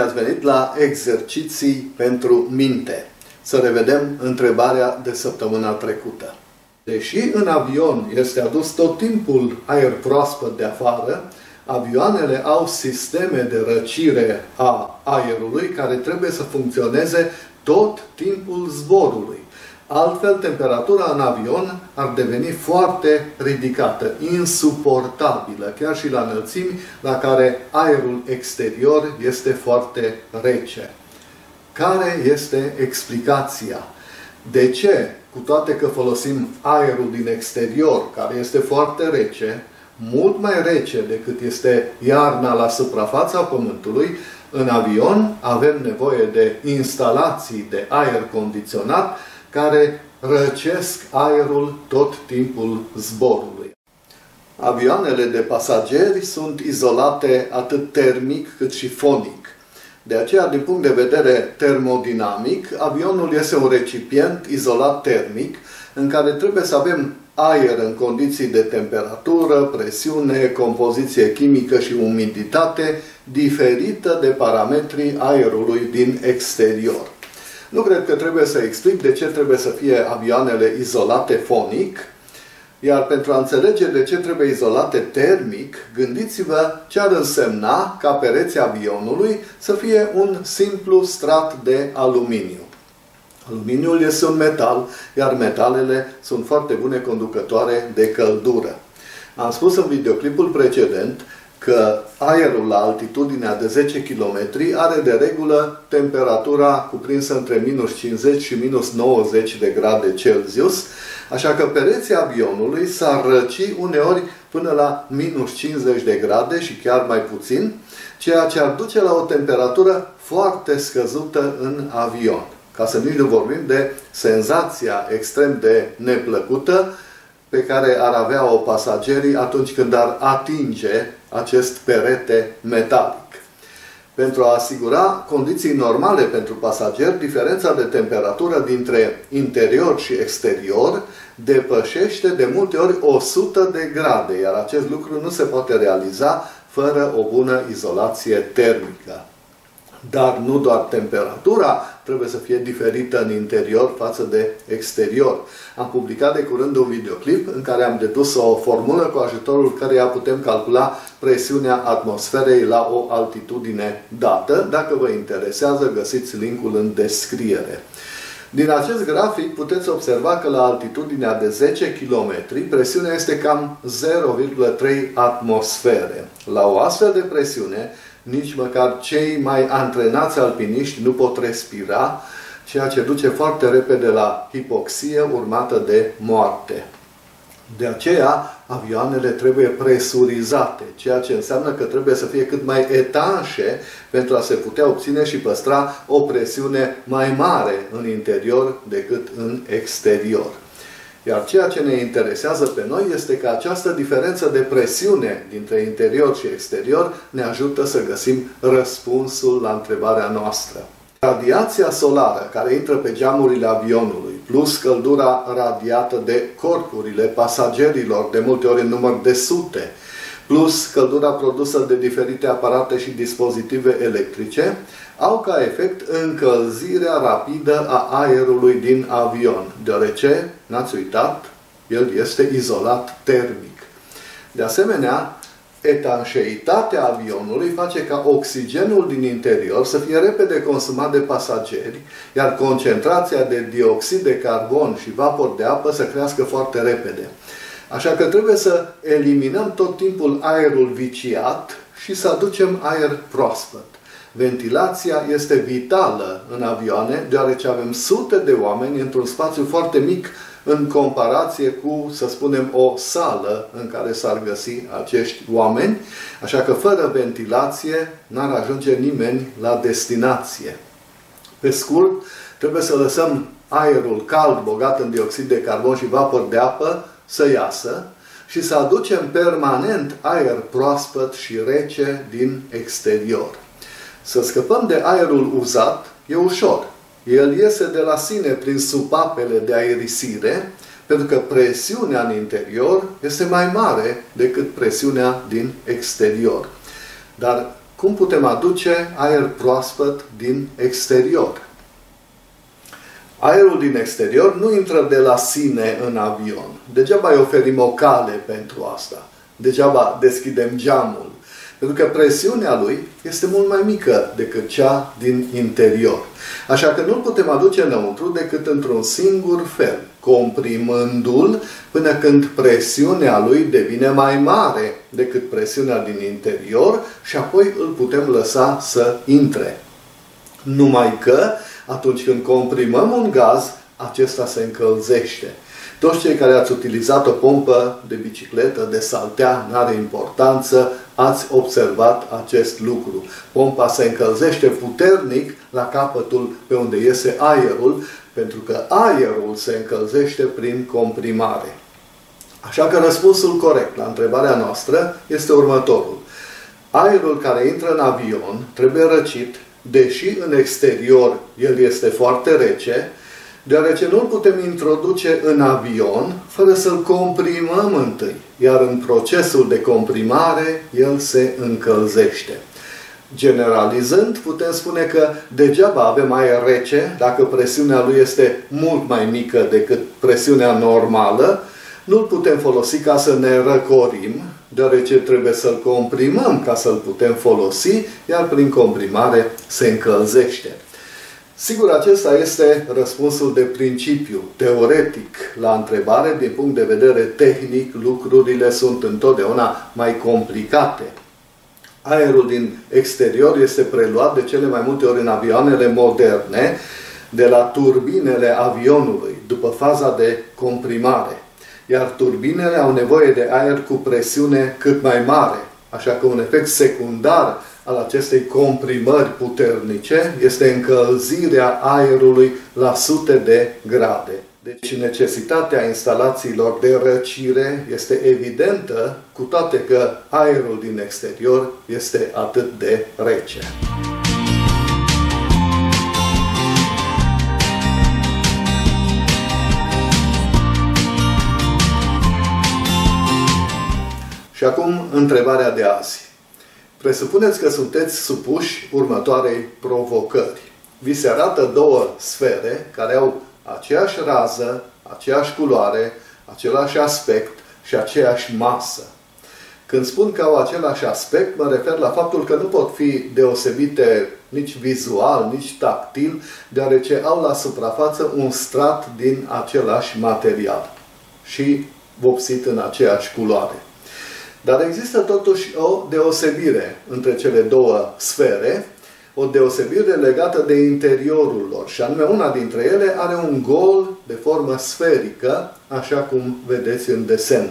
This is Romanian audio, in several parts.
Bine ați venit la exerciții pentru minte. Să revedem întrebarea de săptămâna trecută. Deși în avion este adus tot timpul aer proaspăt de afară, avioanele au sisteme de răcire a aerului care trebuie să funcționeze tot timpul zborului. Altfel, temperatura în avion ar deveni foarte ridicată, insuportabilă, chiar și la înălțimi la care aerul exterior este foarte rece. Care este explicația? De ce, cu toate că folosim aerul din exterior, care este foarte rece, mult mai rece decât este iarna la suprafața Pământului, în avion avem nevoie de instalații de aer condiționat care răcesc aerul tot timpul zborului. Avioanele de pasageri sunt izolate atât termic cât și fonic. De aceea, din punct de vedere termodinamic, avionul este un recipient izolat termic în care trebuie să avem aer în condiții de temperatură, presiune, compoziție chimică și umiditate diferită de parametrii aerului din exterior. Nu cred că trebuie să explic de ce trebuie să fie avioanele izolate fonic, iar pentru a înțelege de ce trebuie izolate termic, gândiți-vă ce ar însemna ca pereții avionului să fie un simplu strat de aluminiu. Aluminiul este un metal, iar metalele sunt foarte bune conducătoare de căldură. Am spus în videoclipul precedent că aerul la altitudinea de 10 km are de regulă temperatura cuprinsă între minus 50 și minus 90 de grade Celsius, așa că pereții avionului s-ar răci uneori până la minus 50 de grade și chiar mai puțin, ceea ce ar duce la o temperatură foarte scăzută în avion. Ca să nici nu vorbim de senzația extrem de neplăcută pe care ar avea-o pasagerii atunci când ar atinge acest perete metalic. Pentru a asigura condiții normale pentru pasageri, diferența de temperatură dintre interior și exterior depășește de multe ori 100 de grade, iar acest lucru nu se poate realiza fără o bună izolație termică. Dar nu doar temperatura trebuie să fie diferită în interior față de exterior. Am publicat de curând un videoclip în care am dedus o formulă cu ajutorul căreia putem calcula presiunea atmosferei la o altitudine dată. Dacă vă interesează, găsiți linkul în descriere. Din acest grafic puteți observa că la altitudinea de 10 km presiunea este cam 0,3 atmosfere. La o astfel de presiune, nici măcar cei mai antrenați alpiniști nu pot respira, ceea ce duce foarte repede la hipoxie urmată de moarte. De aceea, avioanele trebuie presurizate, ceea ce înseamnă că trebuie să fie cât mai etanșe pentru a se putea obține și păstra o presiune mai mare în interior decât în exterior. Iar ceea ce ne interesează pe noi este că această diferență de presiune dintre interior și exterior ne ajută să găsim răspunsul la întrebarea noastră. Radiația solară care intră pe geamurile avionului, plus căldura radiată de corpurile pasagerilor, de multe ori în număr de sute, plus căldura produsă de diferite aparate și dispozitive electrice, au ca efect încălzirea rapidă a aerului din avion, deoarece, n-ați uitat, el este izolat termic. De asemenea, etanșeitatea avionului face ca oxigenul din interior să fie repede consumat de pasageri, iar concentrația de dioxid de carbon și vapor de apă să crească foarte repede. Așa că trebuie să eliminăm tot timpul aerul viciat și să aducem aer proaspăt. Ventilația este vitală în avioane, deoarece avem sute de oameni într-un spațiu foarte mic în comparație cu, să spunem, o sală în care s-ar găsi acești oameni, așa că fără ventilație n-ar ajunge nimeni la destinație. Pe scurt, trebuie să lăsăm aerul cald, bogat în dioxid de carbon și vapor de apă, să iasă și să aducem permanent aer proaspăt și rece din exterior. Să scăpăm de aerul uzat e ușor. El iese de la sine prin supapele de aerisire, pentru că presiunea în interior este mai mare decât presiunea din exterior. Dar cum putem aduce aer proaspăt din exterior. Aerul din exterior nu intră de la sine în avion. Degeaba îi oferim o cale pentru asta. Degeaba deschidem geamul. Pentru că presiunea lui este mult mai mică decât cea din interior. Așa că nu-l putem aduce înăuntru decât într-un singur fel, comprimându-l până când presiunea lui devine mai mare decât presiunea din interior și apoi îl putem lăsa să intre. Numai că atunci când comprimăm un gaz, acesta se încălzește. Toți cei care ați utilizat o pompă de bicicletă, de saltea, nu are importanță, ați observat acest lucru. Pompa se încălzește puternic la capătul pe unde iese aerul, pentru că aerul se încălzește prin comprimare. Așa că răspunsul corect la întrebarea noastră este următorul. Aerul care intră în avion trebuie răcit, deși în exterior el este foarte rece, deoarece nu-l putem introduce în avion fără să-l comprimăm întâi, iar în procesul de comprimare el se încălzește. Generalizând, putem spune că degeaba avem aer rece dacă presiunea lui este mult mai mică decât presiunea normală, nu-l putem folosi ca să ne răcorim, deoarece trebuie să-l comprimăm ca să-l putem folosi, iar prin comprimare se încălzește. Sigur, acesta este răspunsul de principiu, teoretic, la întrebare. Din punct de vedere tehnic, lucrurile sunt întotdeauna mai complicate. Aerul din exterior este preluat de cele mai multe ori în avioanele moderne, de la turbinele avionului, după faza de comprimare. Iar turbinele au nevoie de aer cu presiune cât mai mare, așa că un efect secundar al acestei comprimări puternice este încălzirea aerului la sute de grade. Deci necesitatea instalațiilor de răcire este evidentă, cu toate că aerul din exterior este atât de rece. Și acum întrebarea de azi. Presupuneți că sunteți supuși următoarei provocări. Vi se arată două sfere care au aceeași rază, aceeași culoare, același aspect și aceeași masă. Când spun că au același aspect, mă refer la faptul că nu pot fi deosebite nici vizual, nici tactil, deoarece au la suprafață un strat din același material și vopsit în aceeași culoare. Dar există totuși o deosebire între cele două sfere, o deosebire legată de interiorul lor. Și anume, una dintre ele are un gol de formă sferică, așa cum vedeți în desen.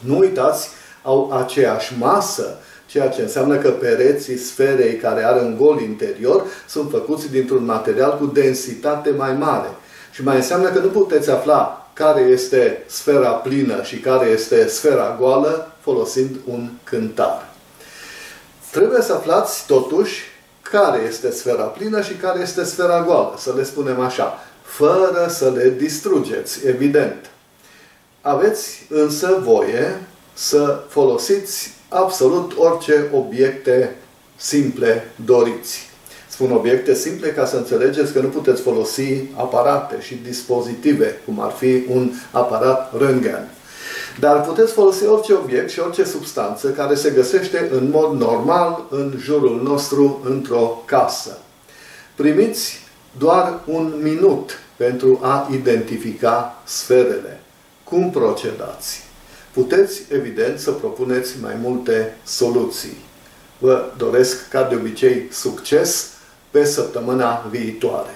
Nu uitați, au aceeași masă, ceea ce înseamnă că pereții sferei care are un gol interior sunt făcuți dintr-un material cu densitate mai mare. Și mai înseamnă că nu puteți afla care este sfera plină și care este sfera goală folosind un cântar. Trebuie să aflați totuși care este sfera plină și care este sfera goală, să le spunem așa, fără să le distrugeți, evident. Aveți însă voie să folosiți absolut orice obiecte simple doriți. Spun obiecte simple ca să înțelegeți că nu puteți folosi aparate și dispozitive, cum ar fi un aparat röntgen. Dar puteți folosi orice obiect și orice substanță care se găsește în mod normal în jurul nostru într-o casă. Primiți doar un minut pentru a identifica sferele. Cum procedați? Puteți, evident, să propuneți mai multe soluții. Vă doresc, ca de obicei, succes pe săptămâna viitoare.